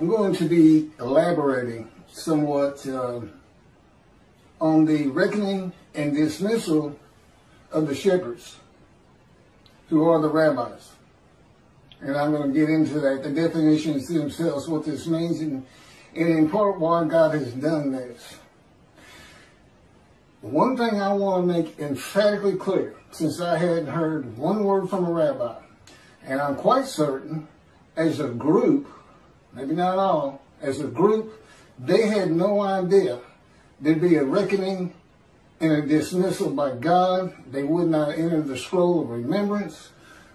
I'm going to be elaborating somewhat uh, on the reckoning and dismissal of the shepherds, who are the rabbis. And I'm going to get into that, the definitions themselves, what this means, and, and in part why God has done this. One thing I want to make emphatically clear, since I hadn't heard one word from a rabbi, and I'm quite certain, as a group, maybe not all, as a group, they had no idea there'd be a reckoning and a dismissal by God. They would not enter the scroll of remembrance,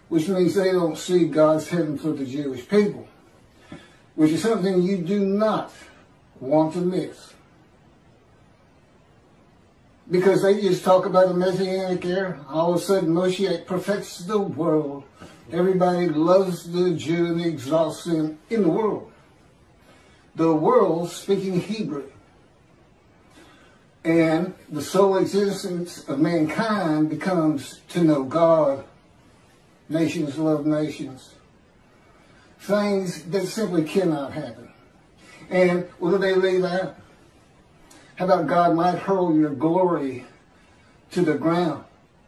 which means they don't see God's heaven for the Jewish people, which is something you do not want to miss. Because they just talk about the Messianic era. All of a sudden, Moshe perfects the world. Everybody loves the Jew and exalts him in the world the world speaking Hebrew. And the sole existence of mankind becomes to know God. Nations love nations. Things that simply cannot happen. And what do they leave out? How about God might hurl your glory to the ground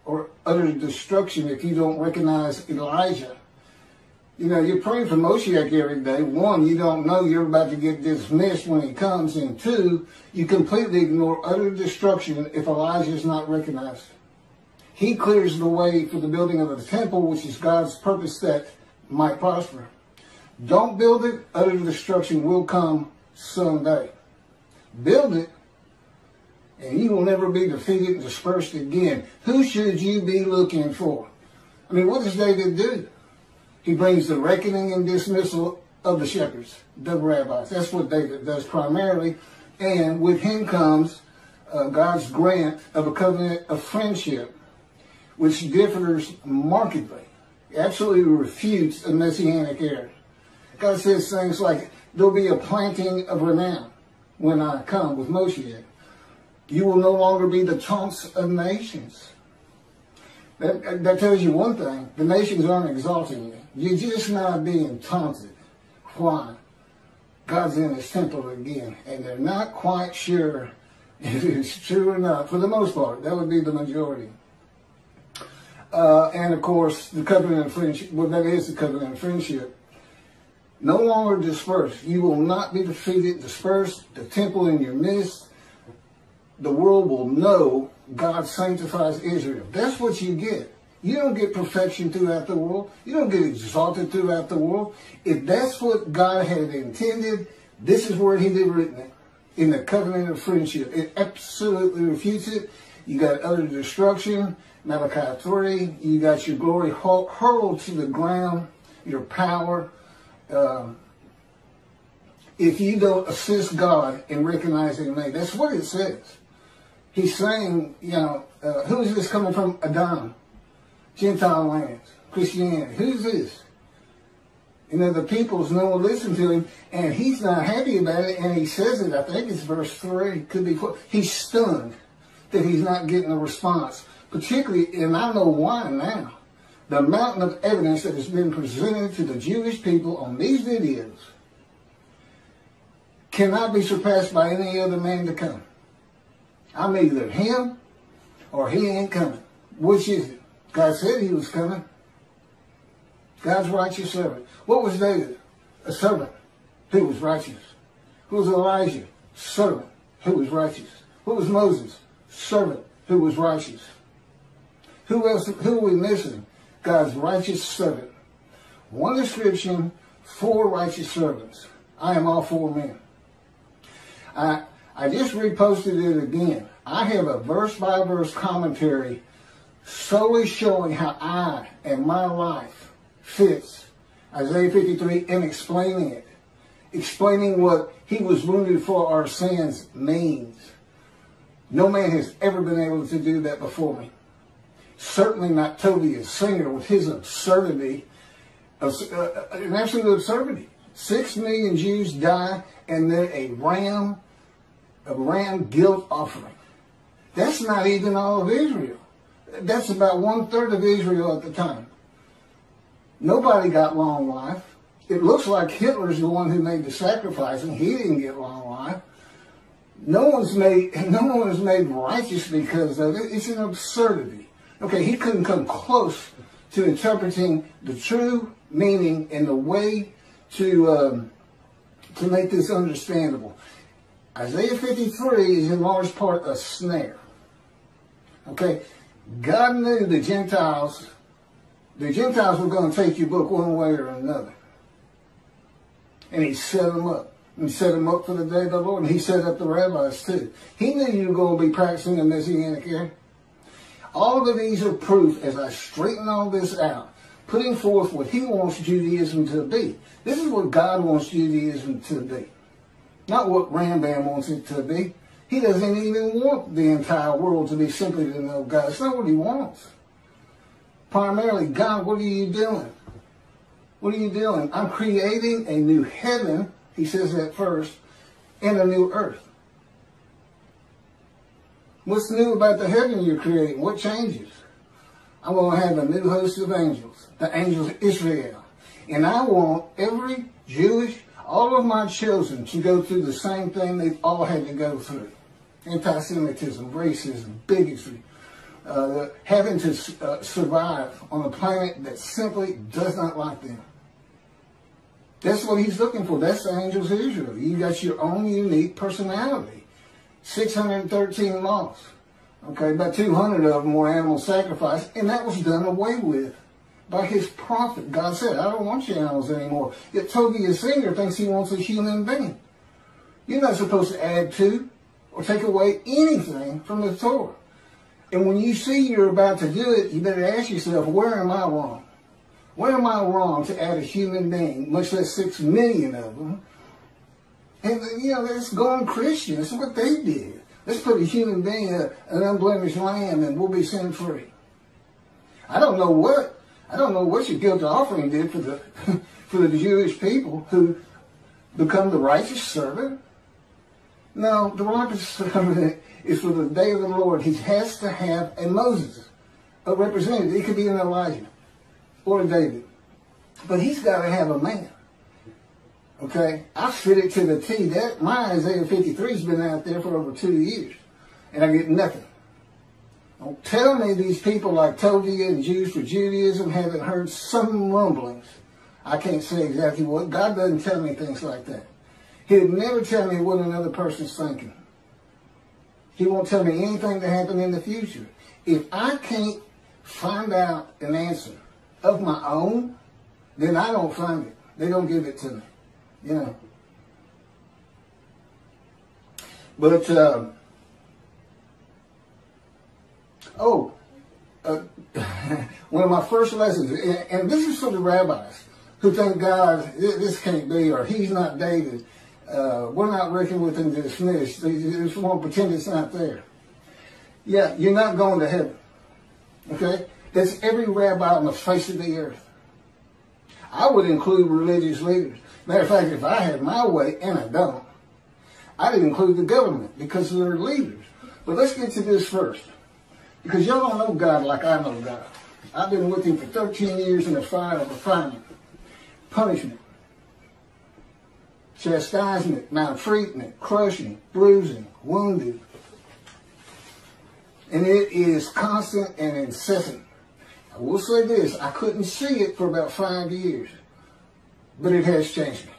or utter destruction if you don't recognize Elijah you know, you're praying for Moshiach every day. One, you don't know you're about to get dismissed when he comes. And two, you completely ignore utter destruction if Elijah is not recognized. He clears the way for the building of the temple, which is God's purpose that might prosper. Don't build it, utter destruction will come someday. Build it, and you will never be defeated and dispersed again. Who should you be looking for? I mean, what does David do? He brings the reckoning and dismissal of the shepherds, the rabbis. That's what David does primarily. And with him comes uh, God's grant of a covenant of friendship, which differs markedly, absolutely refutes a messianic era. God says things like, there'll be a planting of renown when I come with Moshe. You will no longer be the taunts of nations. That, that tells you one thing. The nations aren't exalting you. You're just not being taunted. Why? God's in his temple again. And they're not quite sure if it's true or not. For the most part, that would be the majority. Uh, and of course, the covenant of friendship, well, that is the covenant of friendship. No longer dispersed. You will not be defeated, dispersed. The temple in your midst. The world will know God sanctifies Israel. That's what you get. You don't get perfection throughout the world. You don't get exalted throughout the world. If that's what God had intended, this is where he did written it. In the covenant of friendship. It absolutely refutes it. You got utter destruction. Malachi 3. You got your glory hurled to the ground. Your power. Um, if you don't assist God in recognizing me. That's what it says he's saying, you know, uh, who is this coming from Edom? Gentile lands, Christianity. Who's this? You know, the peoples no one listen to him, and he's not happy about it, and he says it, I think it's verse 3, could be 4. He's stunned that he's not getting a response. Particularly, and I know why now, the mountain of evidence that has been presented to the Jewish people on these videos cannot be surpassed by any other man to come. I'm either him or he ain't coming. Which is it? God said he was coming. God's righteous servant. What was David? A servant who was righteous. Who was Elijah? Servant who was righteous. Who was Moses? Servant who was righteous. Who else? Who are we missing? God's righteous servant. One description, four righteous servants. I am all four men. I, I just reposted it again. I have a verse by verse commentary solely showing how I and my life fits Isaiah 53 and explaining it. Explaining what he was wounded for our sins means. No man has ever been able to do that before me. Certainly not Tovia Singer with his absurdity, uh, an absolute absurdity. Six million Jews die and then a ram a ram guilt offering. That's not even all of Israel. That's about one third of Israel at the time. Nobody got long life. It looks like Hitler's the one who made the sacrifice, and he didn't get long life. No one's made no one is made righteous because of it. It's an absurdity. Okay, he couldn't come close to interpreting the true meaning and the way to um, to make this understandable. Isaiah 53 is in large part a snare. Okay, God knew the Gentiles, the Gentiles were going to take your book one way or another. And he set them up. He set them up for the day of the Lord. And he set up the rabbis too. He knew you were going to be practicing the Messianic era. All of these are proof as I straighten all this out, putting forth what he wants Judaism to be. This is what God wants Judaism to be. Not what Rambam wants it to be. He doesn't even want the entire world to be simply to know God. It's not what he wants. Primarily, God, what are you doing? What are you doing? I'm creating a new heaven, he says that first, and a new earth. What's new about the heaven you're creating? What changes? I'm going to have a new host of angels, the angels of Israel. And I want every Jewish, all of my children to go through the same thing they've all had to go through anti-Semitism, racism, bigotry, uh, having to uh, survive on a planet that simply does not like them. That's what he's looking for. That's the angels of Israel. You got your own unique personality. 613 laws. Okay, about 200 of them were animal sacrifice, and that was done away with by his prophet. God said, I don't want your animals anymore. Yet Tovia Singer, thinks he wants a human being. You're not supposed to add to or take away anything from the Torah. And when you see you're about to do it, you better ask yourself, where am I wrong? Where am I wrong to add a human being, much less six million of them? And, you know, let's go on Christian. That's what they did. Let's put a human being, an unblemished lamb, and we'll be sin free. I don't know what, I don't know what your guilt offering did for the, for the Jewish people who become the righteous servant. No, the righteous servant is for the day of the Lord. He has to have a Moses, a representative. It could be an Elijah or a David. But he's got to have a man. Okay? I fit it to the T. That my Isaiah 53's been out there for over two years. And I get nothing. Don't tell me these people like Tovia and Jews for Judaism haven't heard some rumblings. I can't say exactly what. God doesn't tell me things like that. He'd never tell me what another person's thinking. He won't tell me anything to happen in the future. If I can't find out an answer of my own, then I don't find it. They don't give it to me. You know. But, uh, oh, uh, one of my first lessons, and, and, this is for the rabbis who think God, this can't be, or he's not David, uh, we're not reckoning with him dismissed. They just want to pretend it's not there. Yeah, you're not going to heaven. Okay? That's every rabbi on the face of the earth. I would include religious leaders. Matter of fact, if I had my way, and I don't, I'd include the government because they're leaders. But let's get to this first. Because y'all don't know God like I know God. I've been with him for 13 years in the fire of refinement, punishment, chastisement, maltreatment, crushing, bruising, wounded. And it is constant and incessant. I will say this, I couldn't see it for about five years, but it has changed me.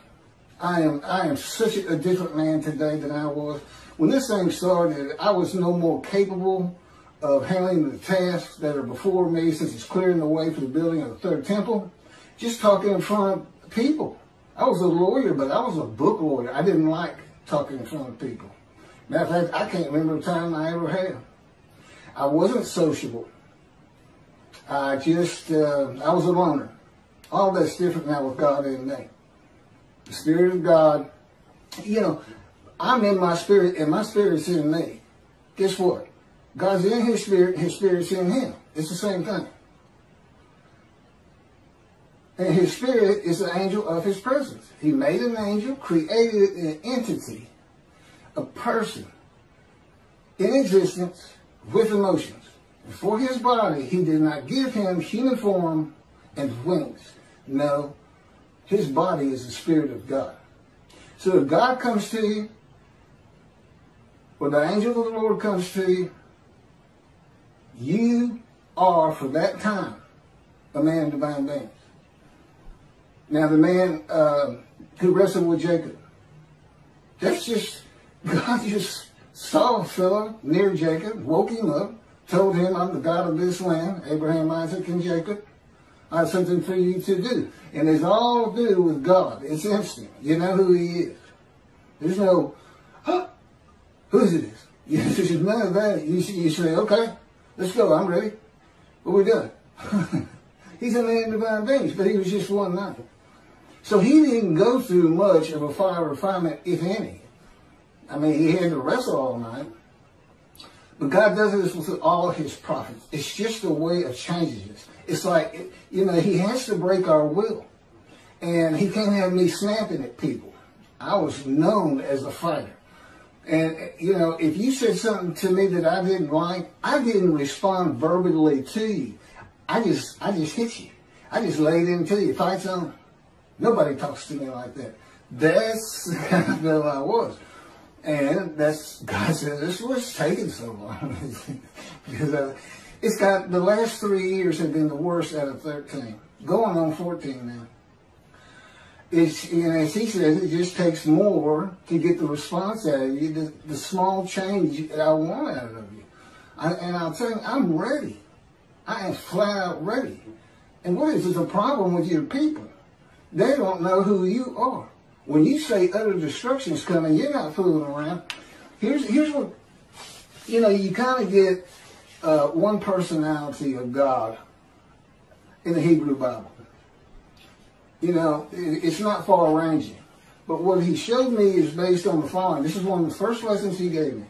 I am, I am such a different man today than I was. When this thing started, I was no more capable of handling the tasks that are before me since it's clearing the way for the building of the third temple. Just talking in front of people. I was a lawyer, but I was a book lawyer. I didn't like talking in front of people. Matter of fact, I can't remember a time I ever had. I wasn't sociable. I just, uh, I was a loner. All that's different now with God in me. The Spirit of God, you know, I'm in my spirit and my spirit's in me. Guess what? God's in his spirit, his spirit's in him. It's the same thing. And his spirit is the angel of his presence. He made an angel, created an entity, a person in existence with emotions. For his body, he did not give him human form and wings. No, His body is the Spirit of God. So if God comes to you, or the angel of the Lord comes to you, you are, for that time, a man of divine beings. Now, the man uh, who wrestled with Jacob, that's just, God just saw a fellow near Jacob, woke him up, told him, I'm the God of this land, Abraham, Isaac, and Jacob. I have something for you to do. And it's all to do with God. It's instant. You know who he is. There's no, huh? Who's it is? There's none of that. You, you say, okay, let's go. I'm ready. What we doing? He's a man of divine beings, but he was just one night. So he didn't go through much of a fire refinement, if any. I mean, he had to wrestle all night. But God does this with all his prophets. It's just a way of changing us. It's like, you know, he has to break our will. And he can't have me snapping at people. I was known as a fighter. And, you know, if you said something to me that I didn't like, I didn't respond verbally to you. I just, I just hit you. I just laid into you. Fight on. Nobody talks to me like that. That's fellow I was. And that's, God said, this was taking so long. because it's got, the last three years have been the worst out of 13. Going on 14 now. It's, you know, as he says, it just takes more to get the response out of you, the, the small change that I want out of you. I, and I'll tell you, I'm ready. I am flat out ready. And what is the problem with your people? They don't know who you are. When you say utter destruction is coming, you're not fooling around. Here's here's what you know. You kind of get uh, one personality of God in the Hebrew Bible. You know, it, it's not far ranging. But what he showed me is based on the following. This is one of the first lessons he gave me.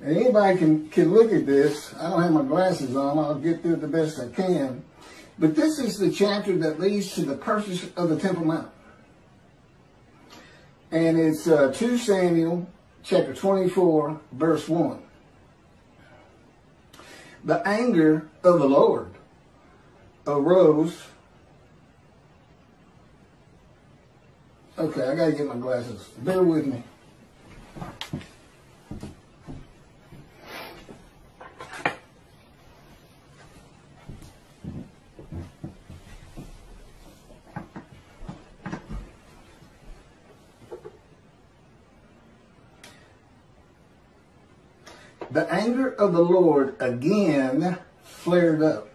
And anybody can, can look at this. I don't have my glasses on. I'll get through it the best I can. But this is the chapter that leads to the purchase of the Temple Mount. And it's uh, 2 Samuel chapter 24, verse 1. The anger of the Lord arose. Okay, I got to get my glasses. Bear with me. the anger of the Lord again flared up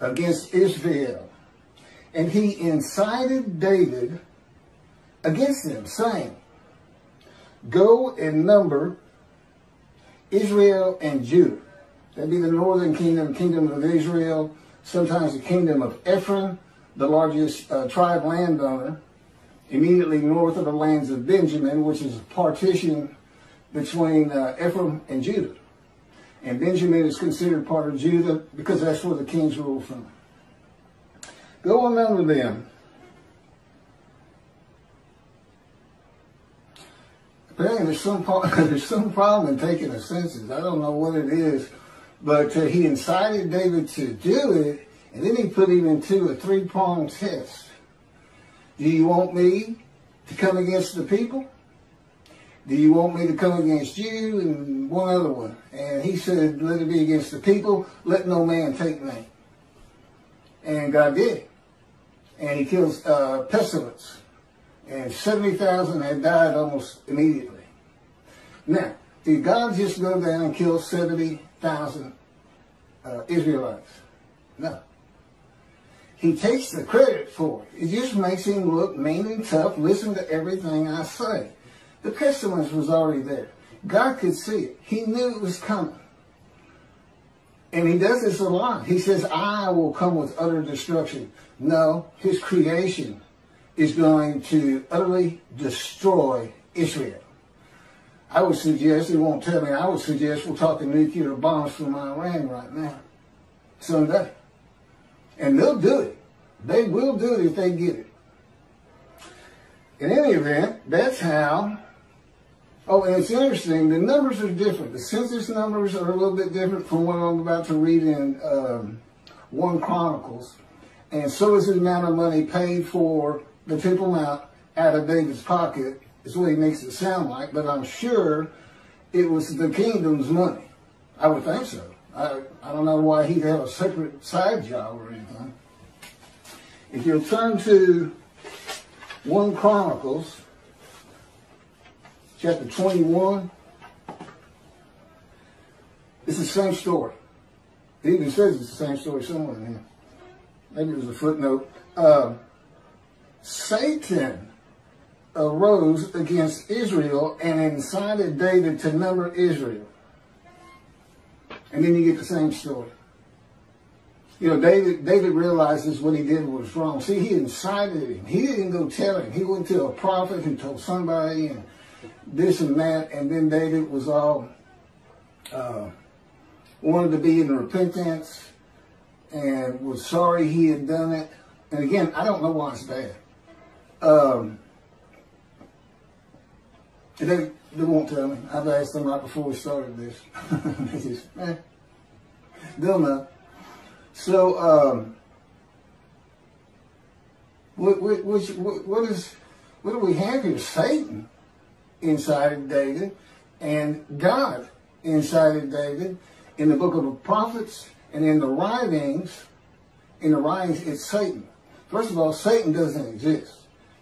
against Israel. And he incited David against them, saying, Go and number Israel and Judah. That'd be the northern kingdom, kingdom of Israel, sometimes the kingdom of Ephraim, the largest uh, tribe landowner, immediately north of the lands of Benjamin, which is a partition between uh, Ephraim and Judah. And Benjamin is considered part of Judah because that's where the kings rule from. Go under them. Apparently there's some, there's some problem in taking the census. I don't know what it is, but uh, he incited David to do it, and then he put him into a three-pronged test. Do you want me to come against the people? do you want me to come against you? And one other one. And he said, let it be against the people. Let no man take me. And God did. And he kills uh, pestilence. And 70,000 had died almost immediately. Now, did God just go down and kill 70,000 uh, Israelites? No. He takes the credit for it. It just makes him look mean and tough. Listen to everything I say. The pestilence was already there. God could see it. He knew it was coming. And he does this a lot. He says, I will come with utter destruction. No, his creation is going to utterly destroy Israel. I would suggest, he won't tell me, I would suggest we're talking nuclear bombs from Iran right now. Someday. And they'll do it. They will do it if they get it. In any event, that's how Oh, and it's interesting. The numbers are different. The census numbers are a little bit different from what I'm about to read in um, 1 Chronicles. And so is the amount of money paid for the Temple Mount out of David's pocket, is what he makes it sound like, but I'm sure it was the kingdom's money. I would think so. I, I don't know why he'd have a separate side job or anything. If you'll turn to 1 Chronicles, chapter 21, it's the same story. It even says it's the same story somewhere in here. Maybe it was a footnote. Uh, Satan arose against Israel and incited David to number Israel. And then you get the same story. You know, David David realizes what he did was wrong. See, he incited him. He didn't go tell him. He went to a prophet who told somebody and this and that, and then David was all uh, wanted to be in repentance and was sorry he had done it. And again, I don't know why it's bad. Um, they, they won't tell me. I've asked them right before we started this. they just, eh, they'll know. So, um, what, what, what, what is, what do we have here? Satan inside of David and God inside of David in the book of the prophets and in the writings, in the writings, it's Satan. First of all, Satan doesn't exist.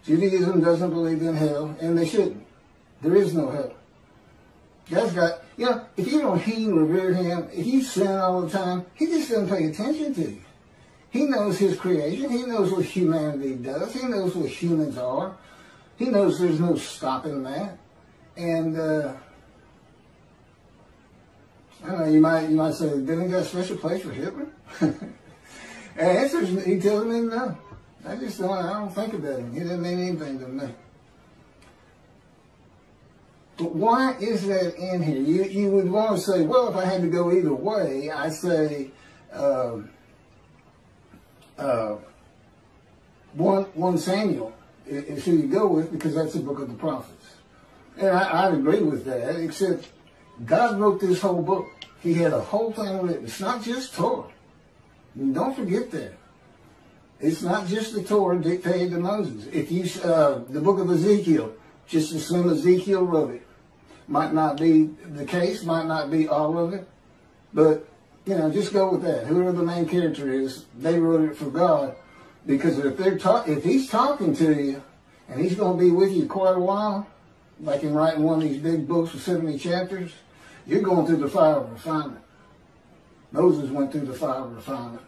Judaism doesn't believe in hell, and they shouldn't. There is no hell. God's got, you know, if you don't heed and revere him, if you sin all the time, he just doesn't pay attention to you. He knows his creation. He knows what humanity does. He knows what humans are. He knows there's no stopping that. And, uh, I don't know, you might, you might say, didn't got a special place for Hitler? and answer is, he tells me no. I just don't, I don't think about him. He doesn't mean anything to me. But why is that in here? You, you would want to say, well, if I had to go either way, I say, uh, uh, one, one Samuel is who you go with because that's the book of the prophets. And I, I'd agree with that, except God wrote this whole book. He had a whole thing written. It's not just Torah. don't forget that. It's not just the Torah dictated to Moses. If you, uh, the book of Ezekiel, just assume Ezekiel wrote it. Might not be the case, might not be all of it, but, you know, just go with that. Whoever the main character is, they wrote it for God. Because if they're if he's talking to you, and he's going to be with you quite a while, like in writing one of these big books with 70 chapters, you're going through the fire of refinement. Moses went through the fire of refinement.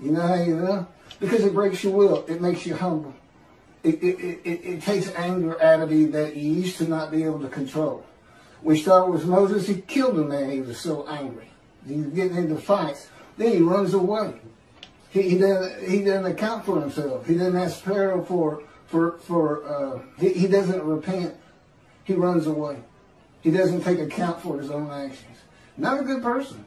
You know how you know? Because it breaks your will. It makes you humble. It, it, it, it takes anger out of you that you used to not be able to control. We started with Moses. He killed a man. He was so angry. He was getting into fights. Then he runs away. He, he doesn't he doesn't account for himself. He doesn't ask Pharaoh for for for uh, he, he doesn't repent. He runs away. He doesn't take account for his own actions. Not a good person.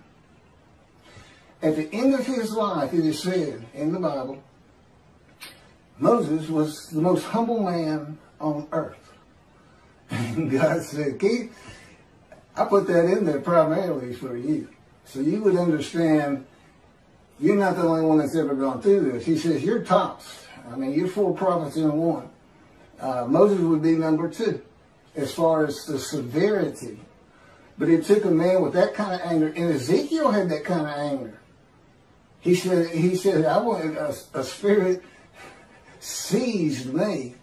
At the end of his life, it is said in the Bible, Moses was the most humble man on earth. And God said, Keith, I put that in there primarily for you. So you would understand you're not the only one that's ever gone through this. He says, you're tops. I mean, you're four prophets in one. Uh, Moses would be number two as far as the severity. But it took a man with that kind of anger, and Ezekiel had that kind of anger. He said, he said, I wanted a, a spirit seized me,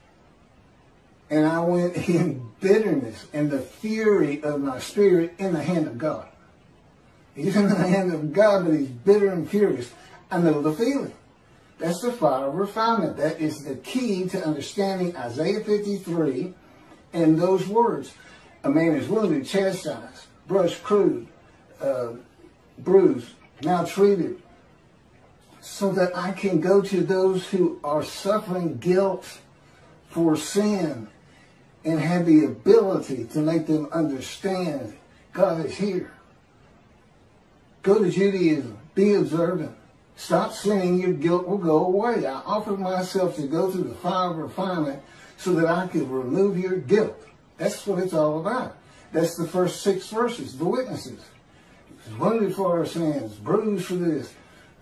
and I went in bitterness and the fury of my spirit in the hand of God. He's in the hand of God, but he's bitter and furious. I know the feeling. That's the fire of refinement. That is the key to understanding Isaiah 53 and those words. A man is wounded, chastised, brushed, crude, uh, bruised, maltreated, so that I can go to those who are suffering guilt for sin and have the ability to make them understand God is here. Go to Judaism. Be observant. Stop sinning. Your guilt will go away. I offer myself to go through the fire of refinement so that I can remove your guilt. That's what it's all about. That's the first six verses, the witnesses. Wounded for our sins, bruised for this,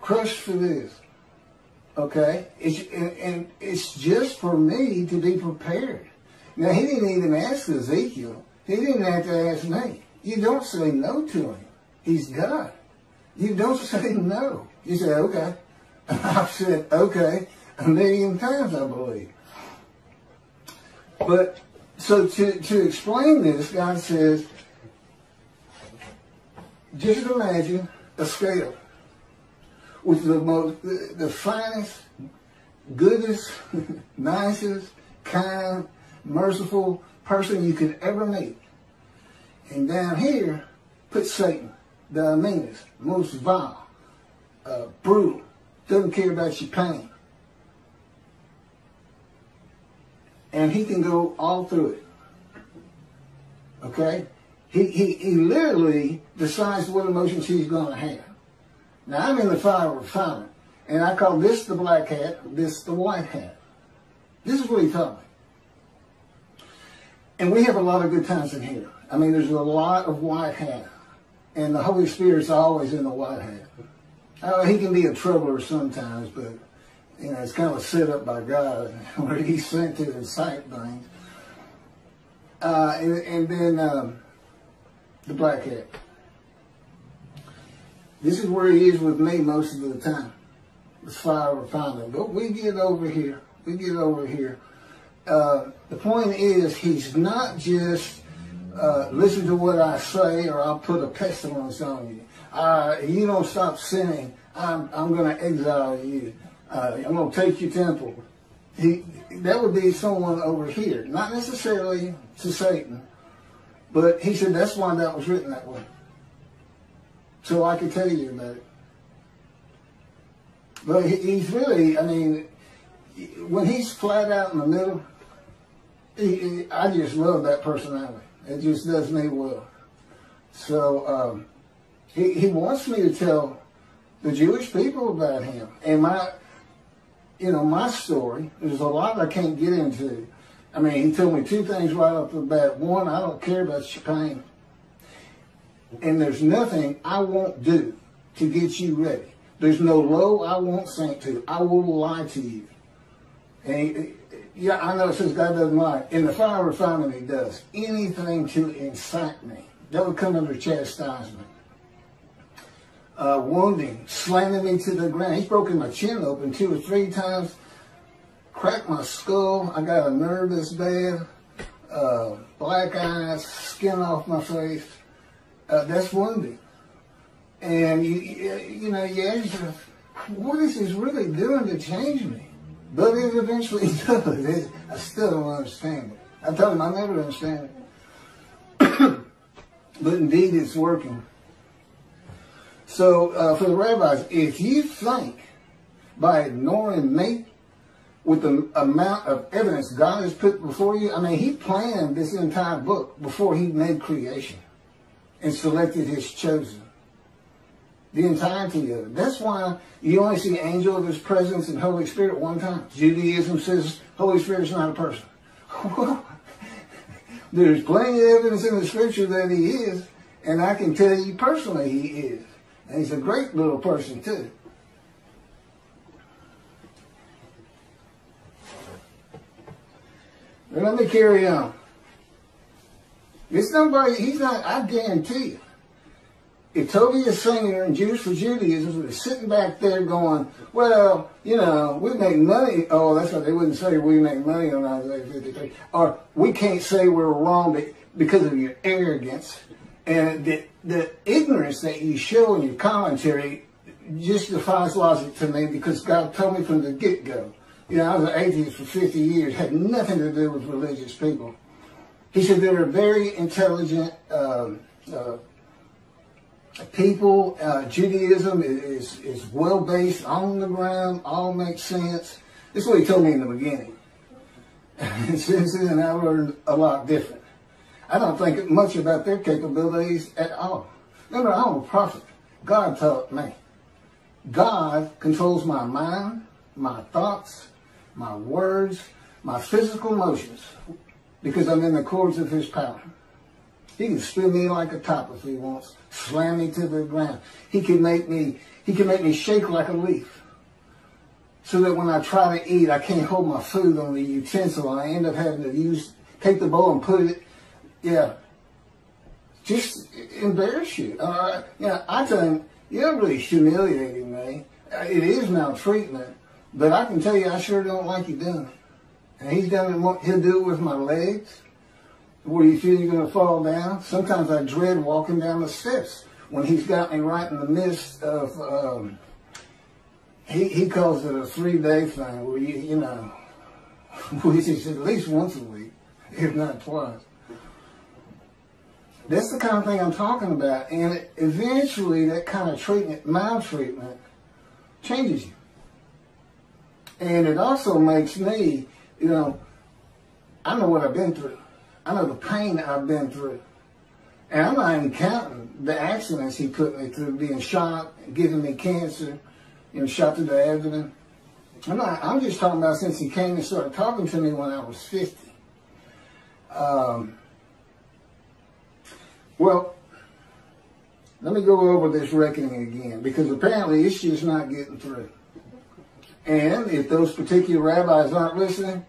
crushed for this. Okay? It's, and, and it's just for me to be prepared. Now, he didn't even ask Ezekiel. He didn't have to ask me. You don't say no to him. He's God. You don't say no. You say, okay. I've said, okay, a million times, I believe. But, so to, to explain this, God says, just imagine a scale with the most, the, the finest, goodest, nicest, kind, merciful person you could ever meet. And down here, put Satan, the meanest, most vile, uh, brutal, doesn't care about your pain. And he can go all through it. Okay? He, he, he literally decides what emotions he's going to have. Now, I'm in the fire refinement, and I call this the black hat, this the white hat. This is what he taught me. And we have a lot of good times in here. I mean, there's a lot of white hat, and the Holy Spirit's always in the white hat. Uh, he can be a troubler sometimes, but you know, it's kind of set up by God, where He sent to incite things. Uh, and, and, then um, the black hat. This is where he is with me most of the time. It's fire refinement. But we get over here. We get over here. Uh, the point is, he's not just uh, listen to what I say or I'll put a pestilence on you. Uh, you don't stop sinning, I'm, I'm going to exile you. Uh, I'm going to take your temple. He, that would be someone over here. Not necessarily to Satan, but he said that's why that was written that way. So I could tell you about it. But he's really, I mean, when he's flat out in the middle, he, he, I just love that personality. It just does me well. So um, he, he wants me to tell the Jewish people about him. And my, you know, my story, there's a lot I can't get into. I mean, he told me two things right off the bat. One, I don't care about your pain. And there's nothing I won't do to get you ready. There's no low I won't sink to. I will lie to you. And he, yeah, I know says God doesn't lie. In the fire refinement, he does. Anything to incite me. That would come under chastisement. Uh, wounding, slamming me to the ground. He's broken my chin open two or three times cracked my skull. I got a nerve this bad. Uh, black eyes, skin off my face. Uh, that's wounding. And you, you know, you ask yourself, what is this really doing to change me? But it eventually does. It, I still don't understand it. I told him I never understand it. but indeed, it's working. So uh, for the rabbis, if you think by ignoring me with the amount of evidence God has put before you. I mean, he planned this entire book before he made creation and selected his chosen. The entirety of it. That's why you only see angel of his presence and Holy Spirit one time. Judaism says Holy Spirit is not a person. There's plenty of evidence in the scripture that he is, and I can tell you personally he is. And he's a great little person too. But let me carry on. It's nobody, he's not, I guarantee you. If Tovia Singer and Jews for Judaism was sitting back there going, well, you know, we make money. Oh, that's what they wouldn't say. We make money on Isaiah 53. Or we can't say we're wrong because of your arrogance. And the, the ignorance that you show in your commentary just defies logic to me because God told me from the get-go you know, I was an atheist for 50 years, had nothing to do with religious people. He said they're very intelligent um, uh, people. Uh, Judaism is, is well based, on the ground, all makes sense. This is what he told me in the beginning. And since then, I learned a lot different. I don't think much about their capabilities at all. Remember, I'm a prophet. God taught me. God controls my mind, my thoughts, my words, my physical motions, because I'm in the cords of his power. He can spin me like a top if he wants, slam me to the ground. He can make me, he can make me shake like a leaf. so that when I try to eat, I can't hold my food on the utensil. I end up having to use, take the bowl and put it, yeah, just embarrass you. Uh, you know, I think you're really humiliating me. It is maltreatment, but I can tell you, I sure don't like you doing it. And he's done it, he'll do it with my legs, where you feel you're going to fall down. Sometimes I dread walking down the steps when he's got me right in the midst of, um, he, he calls it a three day thing where you, you know, which is at least once a week, if not twice. That's the kind of thing I'm talking about. And eventually that kind of treatment, maltreatment, changes you. And it also makes me, you know, I know what I've been through. I know the pain I've been through. And I'm not even counting the accidents he put me through, being shot, giving me cancer, you know, shot through the abdomen. I'm not, I'm just talking about since he came and started talking to me when I was 50. Um, well, let me go over this reckoning again because apparently it's just not getting through. And if those particular rabbis aren't listening,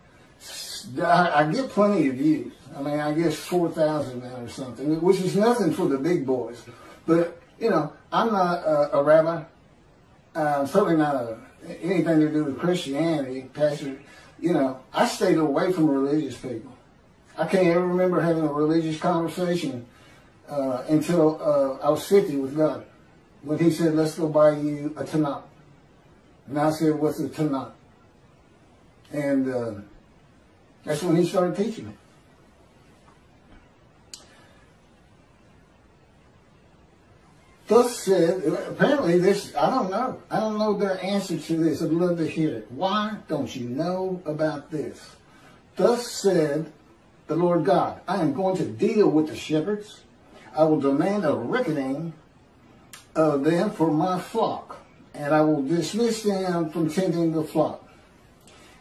I, get plenty of views. I mean, I guess 4,000 now or something, which is nothing for the big boys. But, you know, I'm not a, a rabbi. I'm certainly not a, anything to do with Christianity, Pastor. You know, I stayed away from religious people. I can't ever remember having a religious conversation uh, until uh, I was 50 with God. When he said, let's go buy you a Tanakh. And I said, what's a Tanakh? And uh, that's when he started teaching me. Thus said, apparently this, I don't know. I don't know their answer to this. I'd love to hear it. Why don't you know about this? Thus said the Lord God, I am going to deal with the shepherds I will demand a reckoning of them for my flock, and I will dismiss them from tending the flock.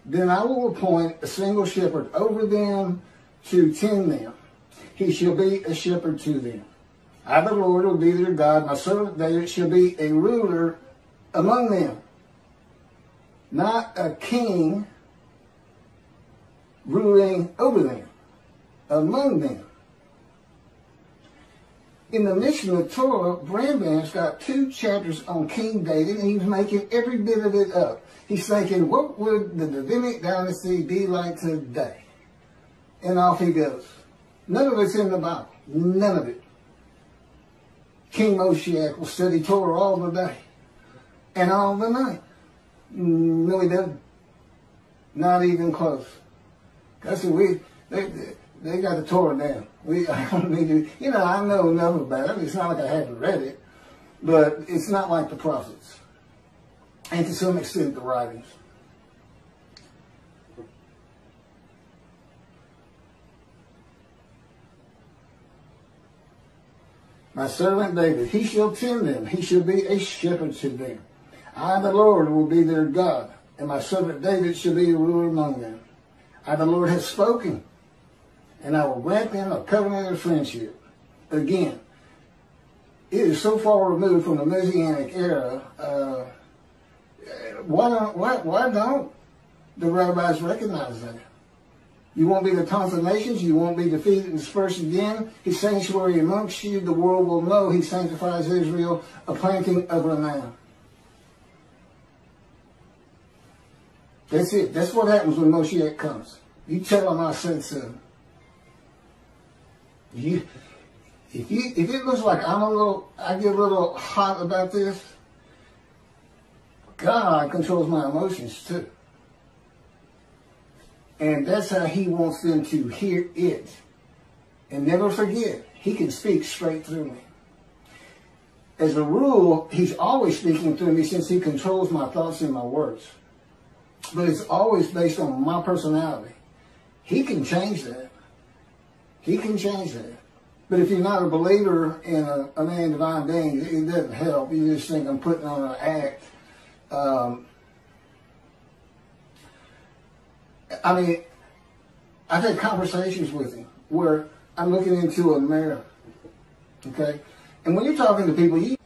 Then I will appoint a single shepherd over them to tend them. He shall be a shepherd to them. I, the Lord, will be their God. My servant David shall be a ruler among them, not a king ruling over them, among them in the Mishnah Torah, Rambam's got two chapters on King David, and he's making every bit of it up. He's thinking, what would the Davidic dynasty be like today? And off he goes. None of it's in the Bible. None of it. King Moshiach will study Torah all the day and all the night. Mm, no, he doesn't. Not even close. That's what we, they, they, they got the Torah down. We, I don't need to, you know, I know enough about it. It's not like I haven't read it, but it's not like the prophets. And to some extent, the writings. My servant David, he shall tend them. He shall be a shepherd to them. I, the Lord, will be their God, and my servant David shall be a ruler among them. I, the Lord, have spoken and I will grant them a covenant of friendship. Again, it is so far removed from the Messianic era. Uh, why don't why, why don't the rabbis recognize that? You won't be the of nations. You won't be defeated and dispersed again. His sanctuary amongst you, the world will know he sanctifies Israel, a planting of renown. That's it. That's what happens when Moshiach comes. You tell him I said so. You, if you, if it looks like I'm a little, I get a little hot about this, God controls my emotions too. And that's how he wants them to hear it. And never forget, he can speak straight through me. As a rule, he's always speaking through me since he controls my thoughts and my words. But it's always based on my personality. He can change that. He can change that. But if you're not a believer in a, a man divine being, it doesn't help. You just think I'm putting on an act. Um, I mean, I've had conversations with him where I'm looking into a mirror. Okay? And when you're talking to people, you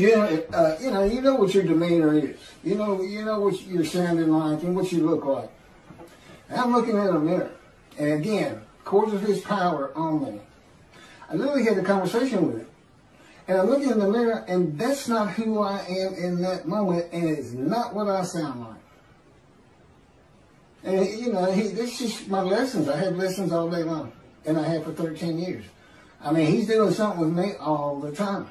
You generally, uh, you know, you know what your demeanor is. You know, you know what you're sounding like and what you look like. And I'm looking at a mirror, and again, according to His power on me, I literally had a conversation with Him, and I'm looking in the mirror, and that's not who I am in that moment, and it's not what I sound like. And you know, he, this is my lessons. I have lessons all day long, and I have for 13 years. I mean, he's doing something with me all the time.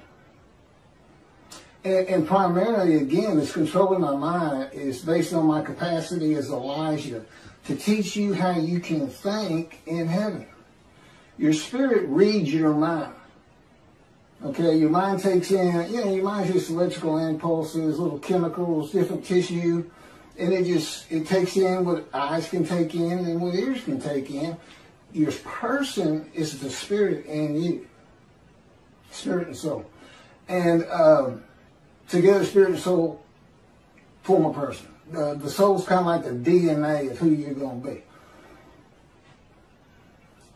And, and, primarily, again, it's controlling my mind is based on my capacity as Elijah to teach you how you can think in heaven. Your spirit reads your mind. Okay, your mind takes in, you know, your mind's just electrical impulses, little chemicals, different tissue, and it just, it takes in what eyes can take in and what ears can take in. Your person is the spirit in you. Spirit and soul. And um, together, spirit and soul form a person. Uh, the soul's kind of like the DNA of who you're going to be.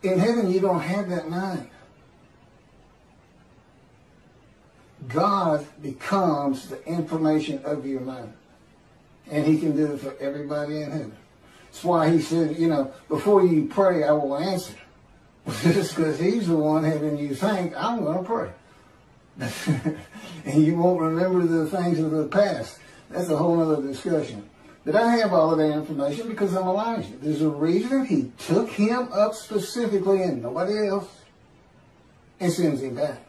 In heaven, you don't have that mind. God becomes the information of your mind. And he can do it for everybody in heaven. That's why he said, you know, before you pray, I will answer. Just because he's the one having you think, I'm going to pray. and you won't remember the things of the past. That's a whole other discussion. But I have all of that information because I'm Elijah. There's a reason he took him up specifically and nobody else and sends him back.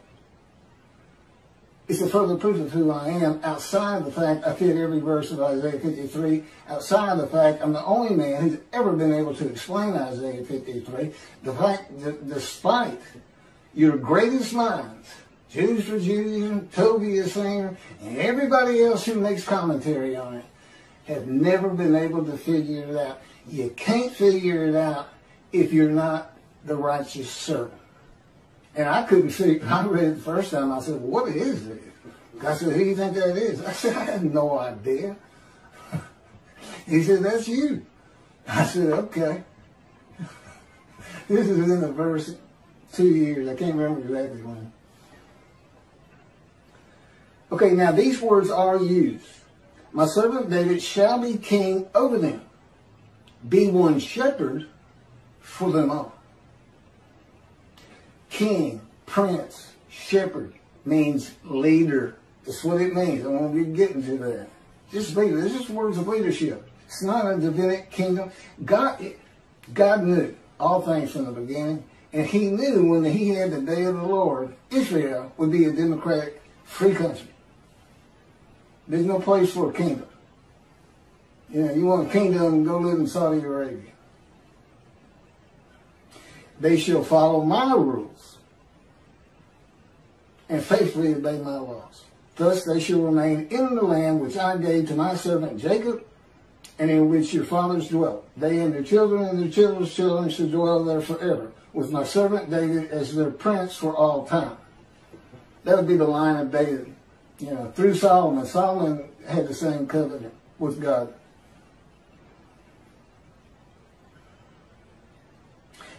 It's a further proof of who I am outside of the fact I fit every verse of Isaiah 53, outside of the fact I'm the only man who's ever been able to explain Isaiah 53. The fact that despite your greatest minds, Jews for and Tovia Singer, and everybody else who makes commentary on it, have never been able to figure it out. You can't figure it out if you're not the righteous servant. And I couldn't see, I read it the first time, I said, what is this? I said, who do you think that is? I said, I had no idea. he said, that's you. I said, okay. this is in the verse two years. I can't remember exactly when. Okay, now these words are used. My servant David shall be king over them. Be one shepherd for them all king, prince, shepherd means leader. That's what it means. I won't be getting to that. Just leader. This is words of leadership. It's not a Davidic kingdom. God, God knew all things from the beginning, and He knew when He had the day of the Lord, Israel would be a democratic, free country. There's no place for a kingdom. You know, you want a kingdom, go live in Saudi Arabia. They shall follow my rules and faithfully obey my laws. Thus they shall remain in the land which I gave to my servant Jacob, and in which your fathers dwelt. They and their children and their children's children shall dwell there forever, with my servant David as their prince for all time. That would be the line of David. You know, through Solomon. Solomon had the same covenant with God.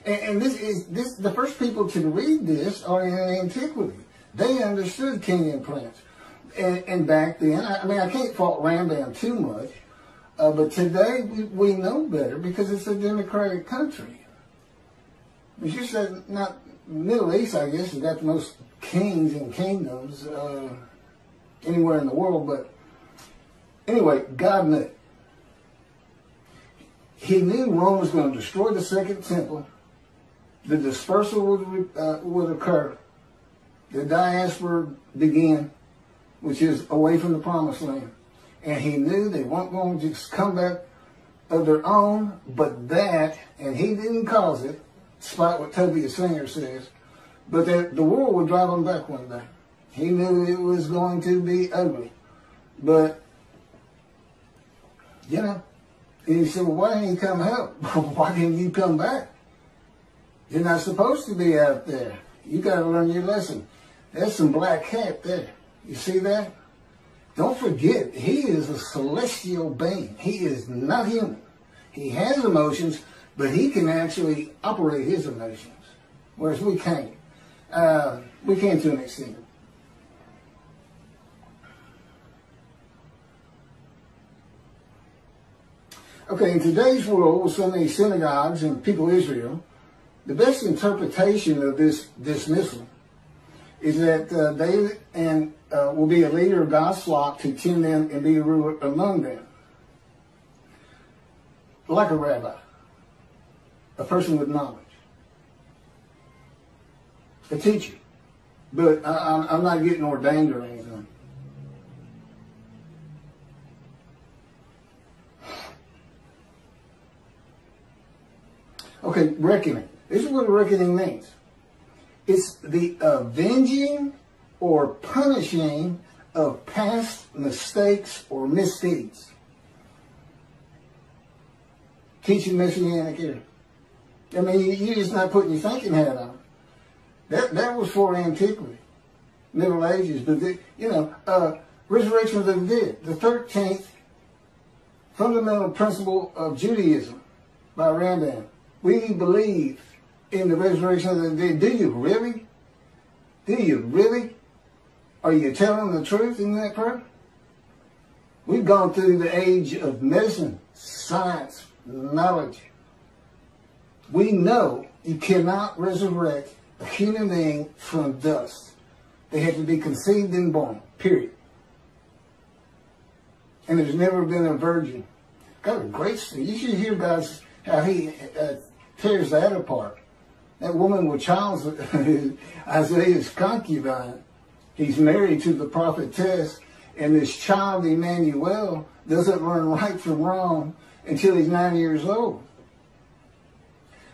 And, and, this is this the first people to read this are in antiquity. They understood and prince. And, and back then, I, I, mean, I can't fault Rambam too much, uh, but today we, we know better because it's a democratic country. It's just that not Middle East, I guess, has got the most kings and kingdoms uh, anywhere in the world. But anyway, God knew. He knew Rome was going to destroy the second temple the dispersal would, uh, would occur. The diaspora began, which is away from the promised land. And he knew they weren't going to just come back of their own, but that, and he didn't cause it, despite what Tovia Singer says, but that the world would drive them back one day. He knew it was going to be ugly. But, you know, he said, well, why didn't you come help? why didn't you come back? You're not supposed to be out there. You got to learn your lesson. There's some black cat there. You see that? Don't forget, he is a celestial being. He is not human. He has emotions, but he can actually operate his emotions, whereas we can't. Uh, we can't to an extent. Okay, in today's world, with so many synagogues and people Israel, the best interpretation of this dismissal is that uh, David and uh, will be a leader of God's flock to tend them and be a ruler among them, like a rabbi, a person with knowledge, a teacher. But I, I'm not getting ordained or anything. Okay, reckoning. This is what reckoning means. It's the avenging or punishing of past mistakes or misdeeds. Teaching Messianic era. I mean, you're just not putting your thinking hat on. That that was for antiquity, Middle Ages. But the, you know, uh, resurrection of the dead, the thirteenth fundamental principle of Judaism by Rambam. We believe in the resurrection of the dead. Do you really? Do you really? Are you telling the truth in that prayer? We've gone through the age of medicine, science, knowledge. We know you cannot resurrect a human being from dust. They have to be conceived and born, period. And there's never been a virgin. A great. You should hear God's, how he uh, tears that apart. That woman with child, Isaiah's concubine, he's married to the prophetess, and this child, Emmanuel, doesn't learn right from wrong until he's nine years old.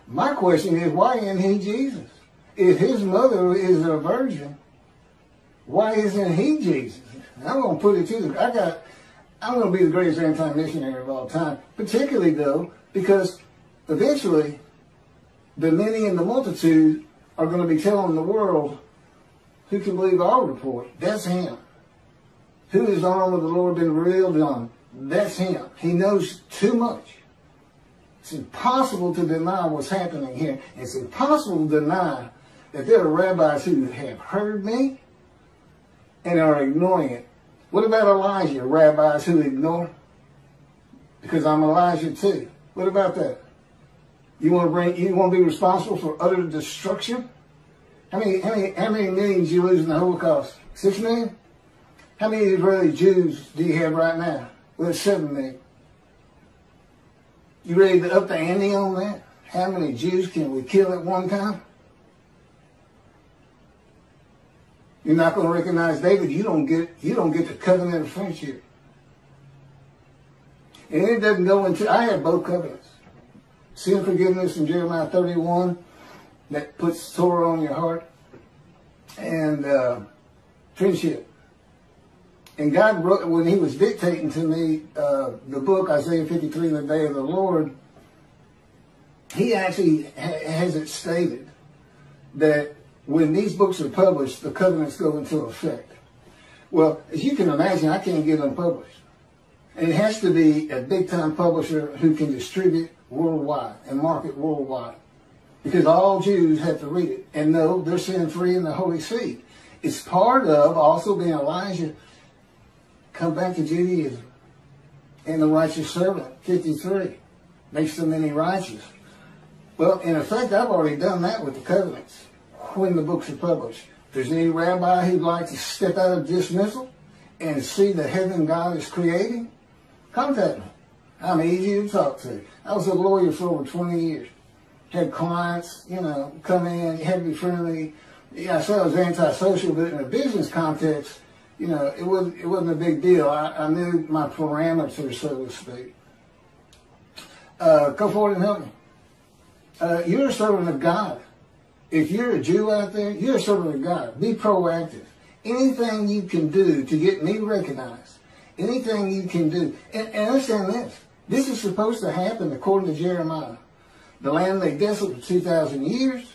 My question is, why isn't he Jesus? If his mother is a virgin, why isn't he Jesus? I'm going to put it to the, I got, I'm going to be the greatest anti-missionary of all time, particularly though, because eventually the many and the multitude are going to be telling the world who can believe our report. That's him. Who is the arm of the Lord been revealed on? That's him. He knows too much. It's impossible to deny what's happening here. It's impossible to deny that there are rabbis who have heard me and are ignoring it. What about Elijah? Rabbis who ignore? Because I'm Elijah too. What about that? You want to bring? You want to be responsible for utter destruction? How many? How many? How many millions you lose in the Holocaust? Six million. How many Israeli Jews do you have right now? Well, seven million. You ready to up the ante on that? How many Jews can we kill at one time? You're not going to recognize David. You don't get you don't get the covenant of friendship. And it doesn't go into. I have both covenants. Sin forgiveness in Jeremiah 31 that puts Torah on your heart, and uh, friendship. And God wrote when He was dictating to me uh, the book Isaiah 53 the day of the Lord. He actually ha- has it stated that when these books are published, the covenants go into effect. Well, as you can imagine, I can't get them published. And it has to be a big time publisher who can distribute worldwide and market worldwide. Because all Jews have to read it and know they're sin free in the Holy See. It's part of also being Elijah come back to Judaism. And the righteous servant, 53, makes the many righteous. Well, in effect, I've already done that with the covenants when the books are published. If there's any rabbi who'd like to step out of dismissal and see the heaven God is creating, contact me. I'm easy to talk to. I was a lawyer for over 20 years. Had clients, you know, come in, had to be friendly. Yeah, I said I was antisocial, but in a business context, you know, it wasn't, it wasn't a big deal. I, I knew my parameters, so to speak. Uh, come forward and help me. Uh, you're a servant of God. If you're a Jew out there, you're a servant of God. Be proactive. Anything you can do to get me recognized, anything you can do, and, and understand this, this is supposed to happen according to Jeremiah. The land lay desolate for 2,000 years.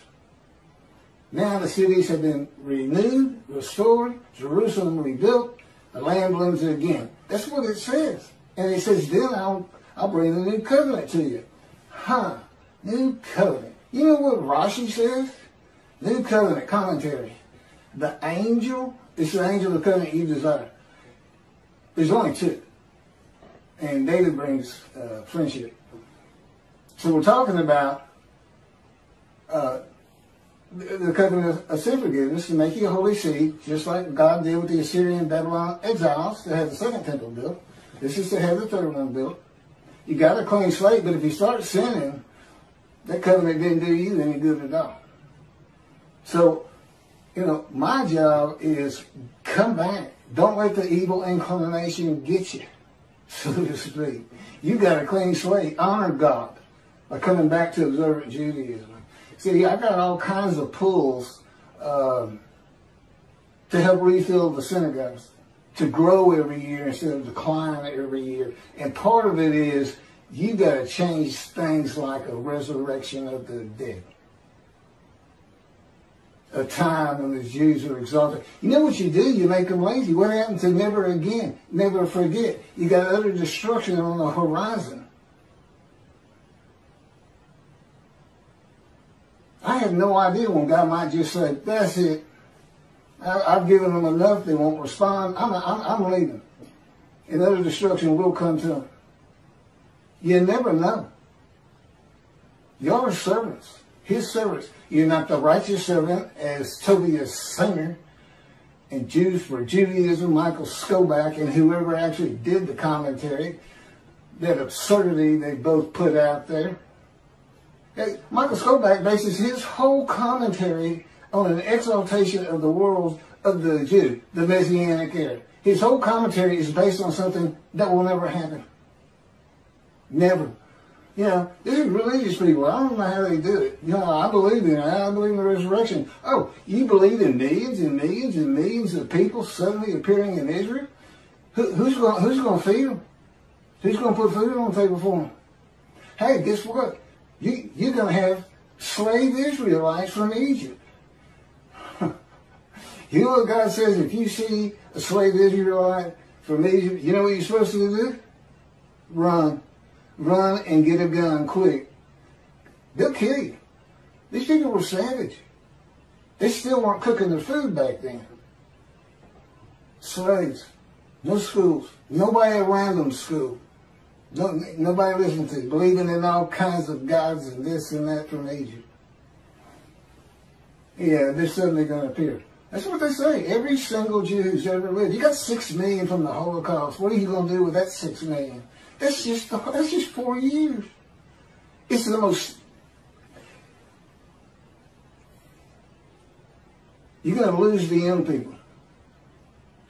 Now the cities have been renewed, restored, Jerusalem rebuilt, the land blooms again. That's what it says. And it says, then I'll, I'll bring a new covenant to you. Huh, new covenant. You know what Rashi says? New covenant commentary. The angel is the angel of the covenant you desire. There's only two. And daily brings uh, friendship. So we're talking about uh, the covenant of sin forgiveness to make you a holy seed, just like God did with the Assyrian Babylon exiles to have the second temple built. This is to have the third one built. You got a clean slate, but if you start sinning, that covenant didn't do you any good at all. So, you know, my job is come back. Don't let the evil inclination get you, so to speak. You got a clean slate. Honor God by coming back to observant Judaism. See, I got all kinds of pulls um, to help refill the synagogues, to grow every year instead of decline every year. And part of it is you got to change things like a resurrection of the dead. A time when the Jews are exalted. You know what you do? You make them lazy. What happened to never again? Never forget. You got utter destruction on the horizon. I have no idea when God might just say, that's it. I, have given them enough. They won't respond. I'm, I'm, I'm leaving. And utter destruction will come to them. You never know. You're servants, his servants. You're not the righteous servant, as Tovia Singer and Jews for Judaism, Michael Skobac, and whoever actually did the commentary, that absurdity they both put out there. Hey, Michael Skobac bases his whole commentary on an exaltation of the world of the Jew, the Messianic era. His whole commentary is based on something that will never happen. Never. You know, these religious people. I don't know how they do it. You know, I believe in it. I believe in the resurrection. Oh, you believe in millions and millions and millions of people suddenly appearing in Israel? Who, who's going Who's going to feed them? Who's going to put food on the table for them? Hey, guess what? You, you're going to have slave Israelites from Egypt. you know what God says? If you see a slave Israelite from Egypt, you know what you're supposed to do? Run run and get a gun quick. They'll kill you. These people were savage. They still weren't cooking their food back then. Slaves. No schools. Nobody around them school. No, nobody listened to. Believing in all kinds of gods and this and that from Egypt. Yeah, they're suddenly going to appear. That's what they say. Every single Jew who's ever lived. You got six million from the Holocaust. What are you going to do with that six million? That's just that's just four years. It's the most. You're going to lose the young people.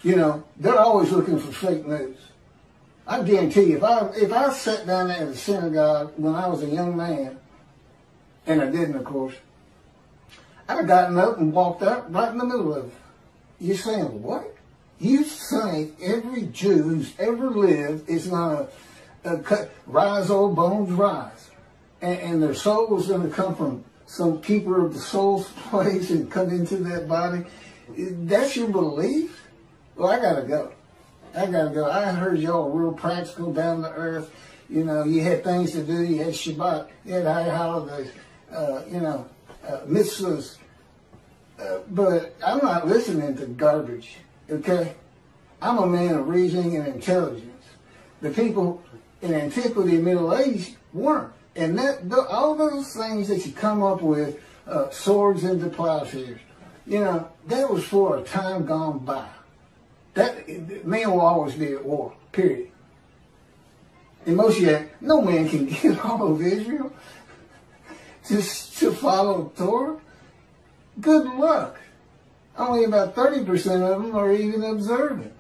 You know, they're always looking for fake news. I guarantee you, if I if I sat down at the synagogue when I was a young man, and I didn't, of course, I'd have gotten up and walked out right in the middle of it. You're saying what? You think every Jew who's ever lived is not to uh, cut, rise, old bones, rise. And, and their soul was going to come from some keeper of the soul's place and come into that body. That's your belief? Well, I got to go. I got to go. I heard y'all real practical down to earth. You know, you had things to do. You had Shabbat. You had high holidays. Uh, you know, uh, mitzvahs. Uh, but I'm not listening to garbage, okay? I'm a man of reasoning and intelligence. The people in antiquity, Middle Age weren't. And that the, all those things that you come up with, uh, swords into plowshares, you know, that was for a time gone by. That men will always be at war. Period. In Moshiach, no man can get all of Israel just to follow Torah. Good luck. Only about 30% of them are even observant.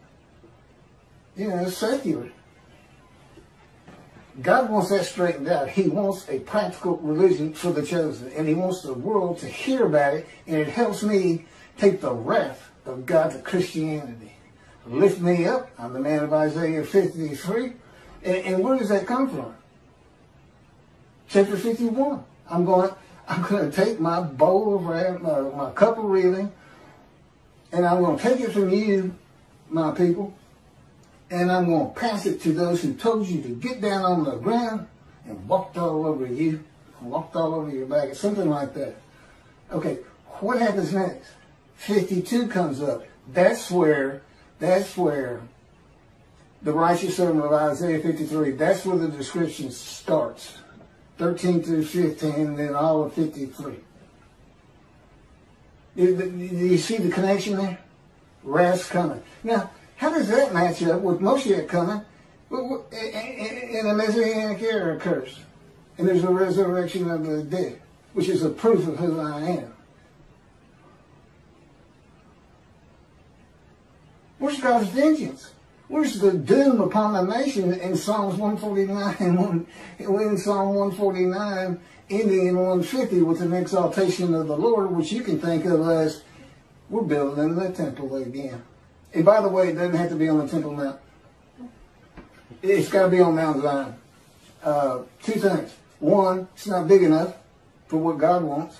You know, secular. God wants that straightened out. He wants a practical religion for the chosen, and He wants the world to hear about it, and it helps me take the wrath of God to Christianity. Lift me up. I'm the man of Isaiah 53. And, and where does that come from? Chapter 51. I'm going, I'm going to take my bowl of wrath, my, my cup of reeling, and I'm going to take it from you, my people, and I'm going to pass it to those who told you to get down on the ground and walked all over you, walked all over your back, something like that. Okay, what happens next? 52 comes up. That's where, that's where the righteous servant of Isaiah 53. That's where the description starts. 13 through 15, and then all of 53. Do you see the connection there? Wrath's coming. Now, how does that match up with Moshiach coming? And a Messianic era curse? And there's a resurrection of the dead, which is a proof of who I am. Where's God's vengeance? Where's the doom upon the nation in Psalms 149 and in Psalm 149 ending in 150 with an exaltation of the Lord, which you can think of as we're building the temple again. And by the way, it doesn't have to be on the Temple Mount. It's got to be on Mount Zion. Uh, two things. One, it's not big enough for what God wants.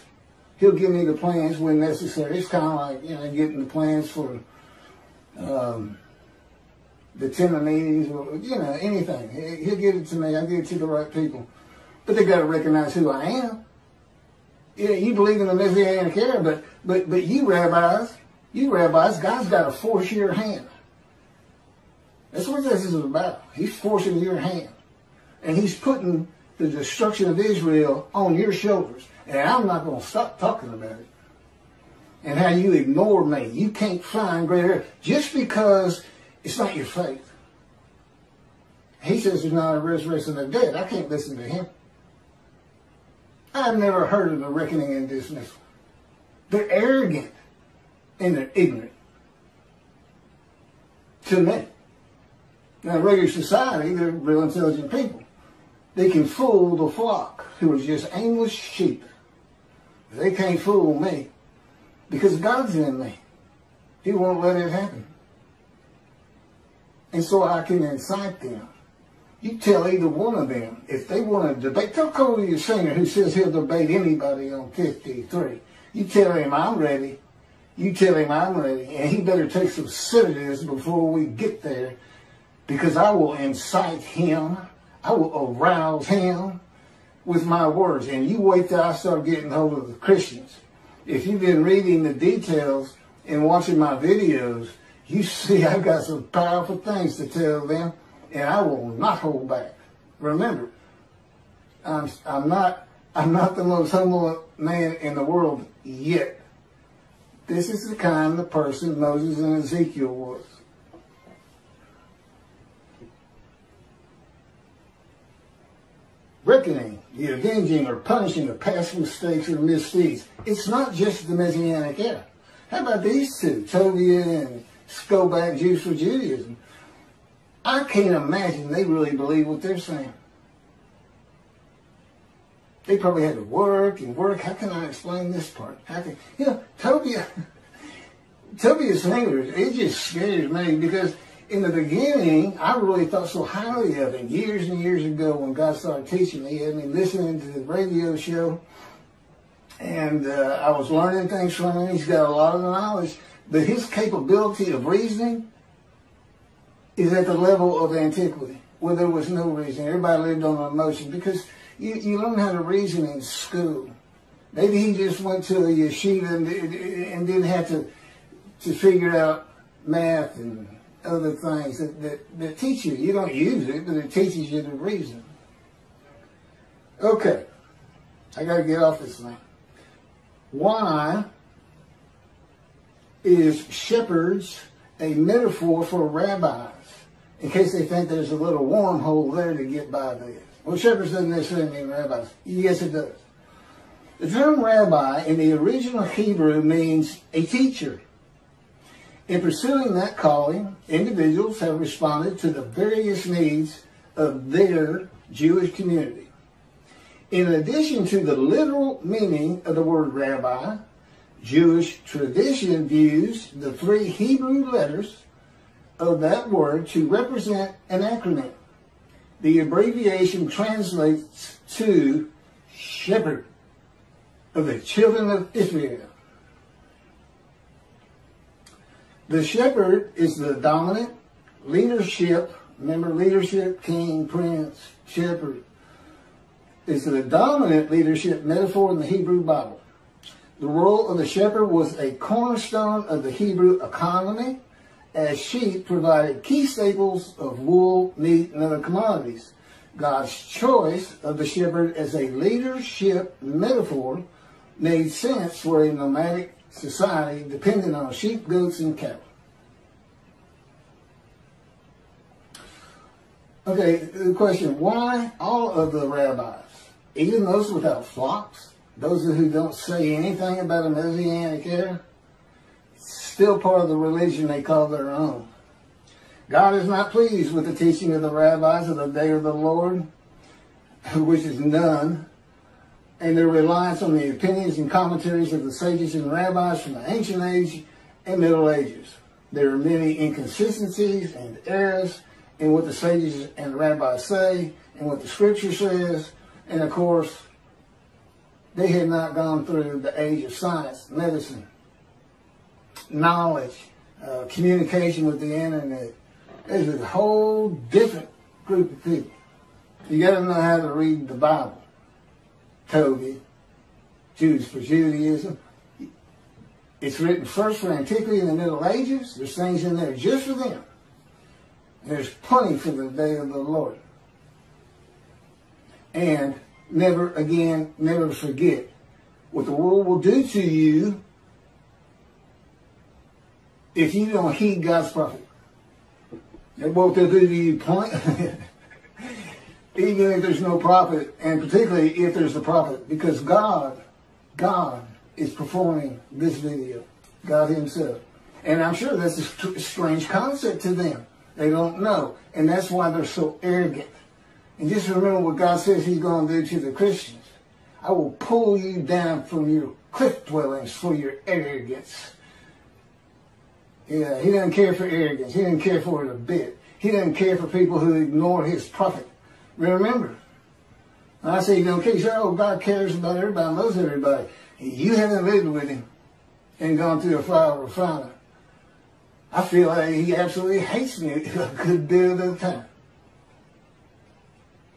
He'll give me the plans when necessary. It's kind of like, you know, getting the plans for um, the tenant meetings or, you know, anything. He'll give it to me. I'll give it to the right people. But they got to recognize who I am. Yeah, you believe in the Messianic era, but, but, but you rabbis, you rabbis, God's got to force your hand. That's what this is about. He's forcing your hand. And he's putting the destruction of Israel on your shoulders. And I'm not going to stop talking about it. And how you ignore me. You can't find greater just because it's not your faith. He says there's not a resurrection of the dead. I can't listen to him. I've never heard of the reckoning and dismissal. They're arrogant and they're ignorant. To me. Now, regular society, they're real intelligent people. They can fool the flock, who are just aimless sheep. They can't fool me because God's in me. He won't let it happen. And so I can incite them. You tell either one of them, if they want to debate, tell Tovia Singer who says he'll debate anybody on 53. You tell him I'm ready. You tell him I'm ready. And he better take some sedatives before we get there because I will incite him. I will arouse him with my words. And you wait till I start getting hold of the Christians. If you've been reading the details and watching my videos, you see I've got some powerful things to tell them, and I will not hold back. Remember, I'm, I'm not I'm not the most humble man in the world yet. This is the kind of person Moses and Ezekiel was. Reckoning, the avenging or punishing of past mistakes or misdeeds. It's not just the Messianic era. How about these two, Tovia and Skobac Jews for Judaism. I can't imagine they really believe what they're saying. They probably had to work and work. How can I explain this part? How can, you know, Tovia, Tovia Singer's, it just scares me because in the beginning, I really thought so highly of him. Years and years ago when God started teaching me, I mean, listening to the radio show, and uh, I was learning things from him. He's got a lot of knowledge. But his capability of reasoning is at the level of antiquity, where there was no reason. Everybody lived on emotion because you, you learn how to reason in school. Maybe he just went to a yeshiva and, and didn't have to, to figure out math and other things that, that, that teach you. You don't use it, but it teaches you to reason. Okay, I got to get off this thing. Why is shepherds a metaphor for rabbis, in case they think there's a little wormhole there to get by this. Well, shepherds doesn't necessarily mean rabbis. Yes, it does. The term rabbi in the original Hebrew means a teacher. In pursuing that calling, individuals have responded to the various needs of their Jewish community. In addition to the literal meaning of the word rabbi, Jewish tradition views the three Hebrew letters of that word to represent an acronym. The abbreviation translates to shepherd of the children of Israel. The shepherd is the dominant leadership, remember leadership, king, prince, shepherd, is the dominant leadership metaphor in the Hebrew Bible. The role of the shepherd was a cornerstone of the Hebrew economy as sheep provided key staples of wool, meat, and other commodities. God's choice of the shepherd as a leadership metaphor made sense for a nomadic society dependent on sheep, goats, and cattle. Okay, the question, why all of the rabbis, even those without flocks, those who don't say anything about a Messianic era, still part of the religion they call their own? God is not pleased with the teaching of the rabbis of the day of the Lord, which is none, and their reliance on the opinions and commentaries of the sages and rabbis from the ancient age and Middle Ages. There are many inconsistencies and errors in what the sages and rabbis say and what the scripture says. And of course, they had not gone through the age of science, medicine, knowledge, uh, communication with the internet. There's a whole different group of people. You got to know how to read the Bible. Tovia, Jews for Judaism. It's written first for antiquity in the Middle Ages. There's things in there just for them. There's plenty for the day of the Lord. And never again, never forget what the world will do to you if you don't heed God's prophet. And what they'll do you point even if there's no prophet, and particularly if there's a prophet, because God, God is performing this video, God himself. And I'm sure that's a strange concept to them. They don't know. And that's why they're so arrogant. And just remember what God says he's going to do to the Christians. I will pull you down from your cliff dwellings for your arrogance. Yeah, he doesn't care for arrogance. He doesn't care for it a bit. He doesn't care for people who ignore his prophet. Remember, I say, you know, okay, so oh, God cares about everybody, loves everybody. You haven't lived with him and gone through a fire refiner. I feel like he absolutely hates me a good bit of the time.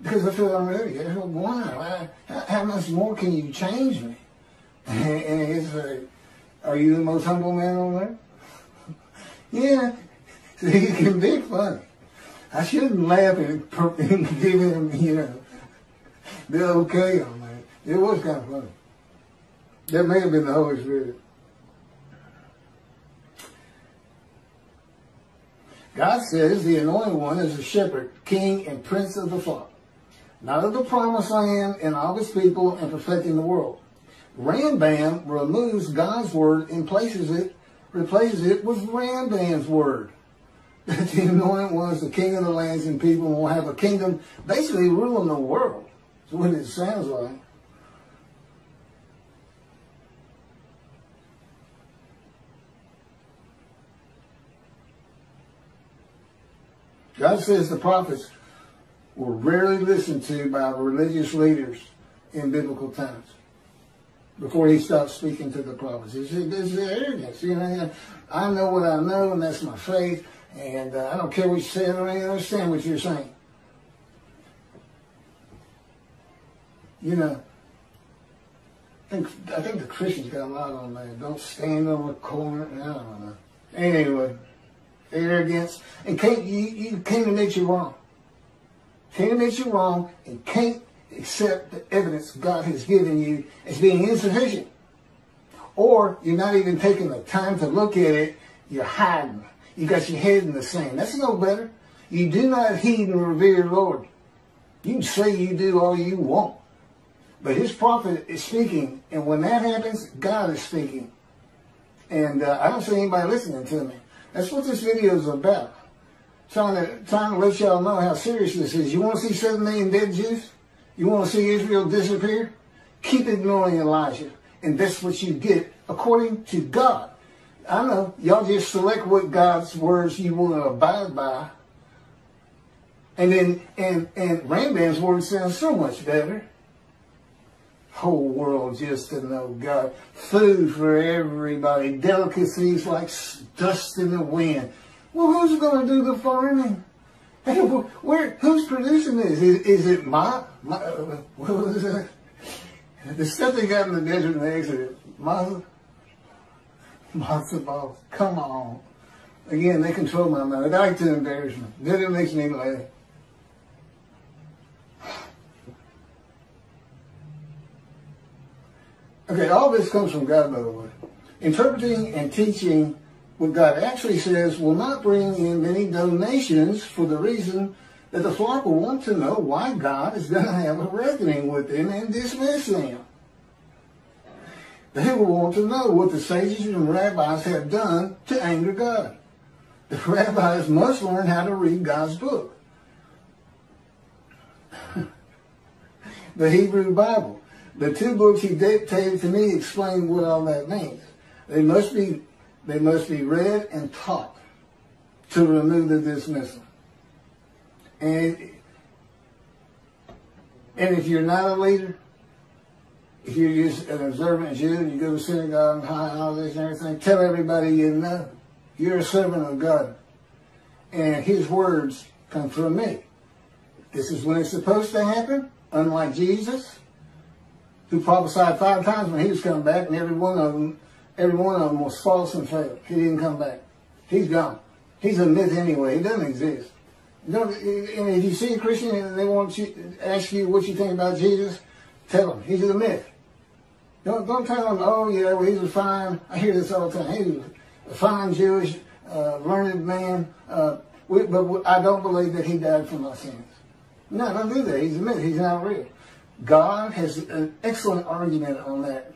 Because I feel I'm ready. I feel, why? How, how much more can you change me? And, and it's like, are you the most humble man on earth? Yeah. So he can be funny. I shouldn't laugh and, and give him, you know, the okay on that. It was kind of funny. That may have been the Holy Spirit. God says the anointed one is a shepherd, king, and prince of the flock, not of the promised land and all his people and perfecting the world. Rambam removes God's word and places it, replaces it with Rambam's word that the anointed is the king of the lands and people will have a kingdom basically ruling the world. That's what it sounds like. God says the prophets were rarely listened to by religious leaders in biblical times before he stopped speaking to the prophets. He said, this is arrogance. You know, I know what I know, and that's my faith. And uh, I don't care what you say, I don't even understand what you're saying. You know, I think, I think the Christians got a lot on that. Don't stand on the corner. I don't know. Anyway, arrogance. And can't, you, you can't admit you're wrong. Can't admit you're wrong and can't accept the evidence God has given you as being insufficient. Or you're not even taking the time to look at it, you're hiding. You got your head in the sand. That's no better. You do not heed and revere the Lord. You say you do all you want. But his prophet is speaking, and when that happens, God is speaking. And uh, I don't see anybody listening to me. That's what this video is about. Trying to, trying to let y'all know how serious this is. You want to see 7 million dead Jews? You want to see Israel disappear? Keep ignoring Elijah. And that's what you get according to God. I know. Y'all just select what God's words you want to abide by. And then, and, and Rambam's word sounds so much better. Whole world just to know God. Food for everybody. Delicacies like dust in the wind. Well, who's going to do the farming? Hey, where, who's producing this? Is, is it my, my uh, what was that? The stuff they got in the desert the Exodus, my, Matzo balls. Come on. Again, they control my mind. They like to embarrass me. Then it makes me laugh. Okay, all this comes from God, by the way. Interpreting and teaching what God actually says will not bring in many donations for the reason that the flock will want to know why God is going to have a reckoning with them and dismiss them. They will want to know what the sages and rabbis have done to anger God. The rabbis must learn how to read God's book. the Hebrew Bible. The two books he dictated to me explain what all that means. They must be they must be read and taught to remove the dismissal. And and if you're not a leader, if you're just an observant Jew and you go to synagogue and all this and everything, tell everybody you know. You're a servant of God. And his words come from me. This is when it's supposed to happen, unlike Jesus, who prophesied five times when he was coming back, and every one of them, every one of them was false and failed. He didn't come back. He's gone. He's a myth anyway. He doesn't exist. Don't, and if you see a Christian and they want to ask you what you think about Jesus, tell them he's a myth. Don't don't tell them, oh yeah, well he was fine. I hear this all the time. He was a fine Jewish, uh, learned man. Uh, we, but I don't believe that he died for my sins. No, don't do that. He's a myth. He's not real. God has an excellent argument on that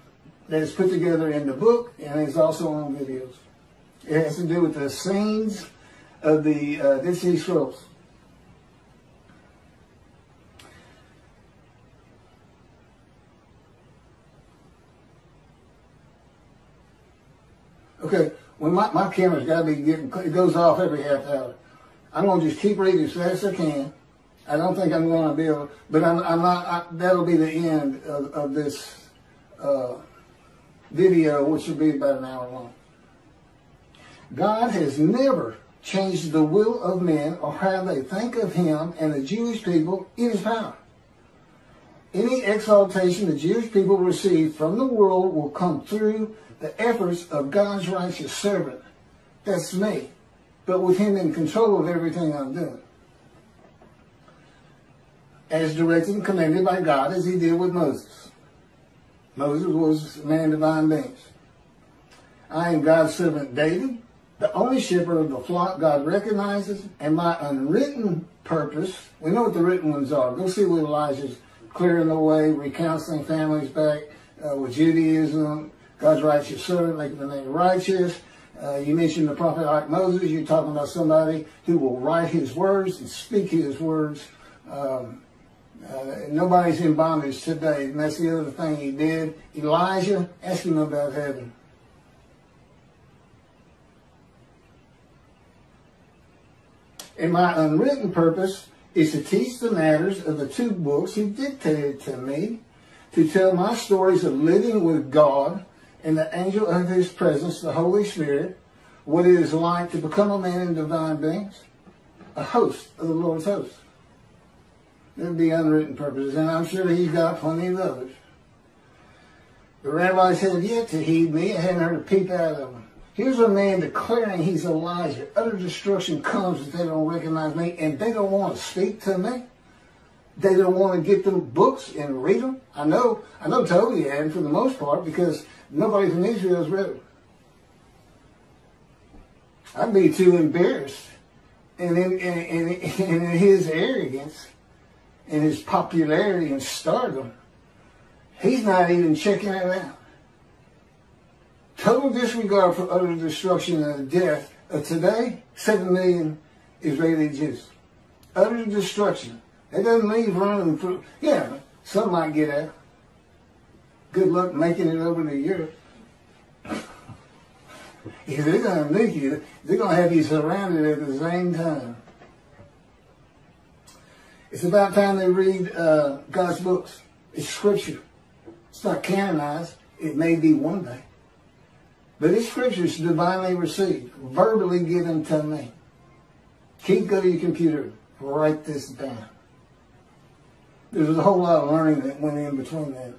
that is put together in the book and is also on videos. It has to do with the scenes of the uh, Dead Sea Scrolls. Okay, when my, my camera's got to be getting, it goes off every half hour. I'm going to just keep reading as fast as I can. I don't think I'm going to be able, but I'm, I'm not, I, that'll be the end of, of this uh, video, which will be about an hour long. God has never changed the will of men or how they think of him and the Jewish people in his power. Any exaltation the Jewish people receive from the world will come through the efforts of God's righteous servant. That's me. But with him in control of everything I'm doing. As directed and commanded by God as he did with Moses. Moses was man divine beings. I am God's servant David, the only shepherd of the flock God recognizes, and my unwritten purpose, we know what the written ones are. Go see what Elijah's clearing the way, recounseling families back uh, with Judaism, God's righteous servant, making the name righteous. Uh, you mentioned the prophet like Moses. You're talking about somebody who will write his words and speak his words. Um, uh, nobody's in bondage today, and that's the other thing he did. Elijah, ask him about heaven. And my unwritten purpose is to teach the matters of the two books he dictated to me, to tell my stories of living with God and the angel of his presence, the Holy Spirit, what it is like to become a man in divine beings, a host of the Lord's host. There'd be unwritten purposes, and I'm sure he's got plenty of others. The rabbis had yet to heed me. I hadn't heard a peep out of them. Here's a man declaring he's Elijah. Utter destruction comes if they don't recognize me, and they don't want to speak to me. They don't want to get them books and read them. I know, I know Toby had for the most part because nobody from Israel has read them. I'd be too embarrassed. And in, in, in, in his arrogance and his popularity and stardom, he's not even checking it out. Total disregard for utter destruction and death of today, 7 million Israeli Jews. Utter destruction. It doesn't leave room for, yeah, some might get out. Good luck making it over to Europe. if they're going to make you, they're going to have you surrounded at the same time. It's about time they read uh, God's books. It's scripture. It's not canonized. It may be one day. But it's scriptures divinely received, verbally given to me. Keep go to your computer, write this down. There was a whole lot of learning that went in between that.